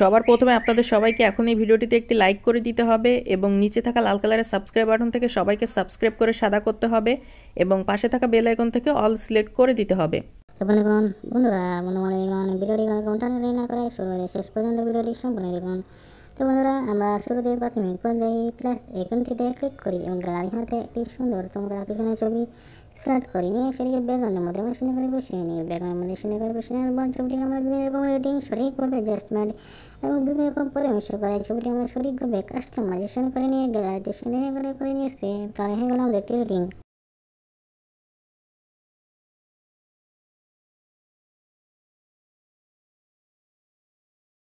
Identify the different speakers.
Speaker 1: সবার প্রথমে আপনাদের সবাইকে এখন এই ভিডিওটিতে একটি লাইক করে দিতে হবে এবং নিচে থাকা লাল কালারের সাবস্ক্রাইব বাটন থেকে সবাইকে সাবস্ক্রাইব করে সাদা করতে হবে এবং পাশে থাকা বেল আইকন থেকে অল সিলেক্ট করে দিতে হবে।
Speaker 2: বন্ধুরা বন্ধুগণ ভিডিওটি না করে শুরু শেষ পর্যন্ত ভিডিওটি সম্পূর্ণ দেখুন। তো বন্ধুরা, আমরা শুরুতে প্রাথমিক পর্যায়ে প্লাস আইকনটিতে ক্লিক করি এবং গ্যালারি হাতে একটি সুন্দর তোমরা পিছনে ছবি সিলেক্ট করি। নিয়ে সেটিকে ব্যাকগ্রাউন্ডের মধ্যে আমরা সুন্দর করে বসিয়ে নিই। ব্যাকগ্রাউন্ডের মধ্যে সুন্দর করে বসিয়ে নেওয়ার পর ছবিটিকে আমরা বিভিন্ন রকম রেটিং সঠিকভাবে অ্যাডজাস্টমেন্ট এবং বিভিন্ন রকম পরামর্শ করে ছবিটি আমরা সঠিকভাবে কাস্টমাইজেশন করে নিয়ে গ্যালারিতে সুন্দর করে নিয়ে সেভ তাহলে হয়ে গেল আমাদের রেটিং